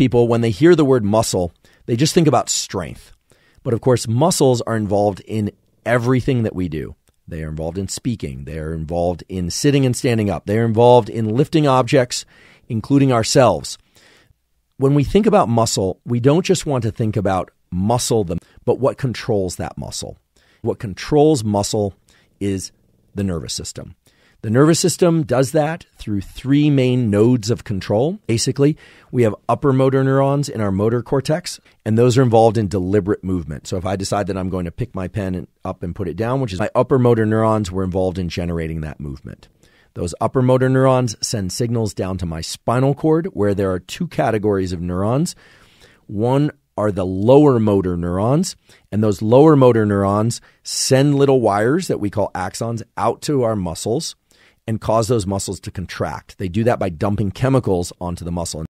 people, when they hear the word muscle, they just think about strength. But of course, muscles are involved in everything that we do. They are involved in speaking. They are involved in sitting and standing up. They are involved in lifting objects, including ourselves. When we think about muscle, we don't just want to think about muscle, but what controls that muscle. What controls muscle is the nervous system. The nervous system does that through three main nodes of control. Basically, we have upper motor neurons in our motor cortex, and those are involved in deliberate movement. So if I decide that I'm going to pick my pen up and put it down, which is my upper motor neurons, were involved in generating that movement. Those upper motor neurons send signals down to my spinal cord, where there are two categories of neurons. One are the lower motor neurons, and those lower motor neurons send little wires that we call axons out to our muscles and cause those muscles to contract. They do that by dumping chemicals onto the muscle.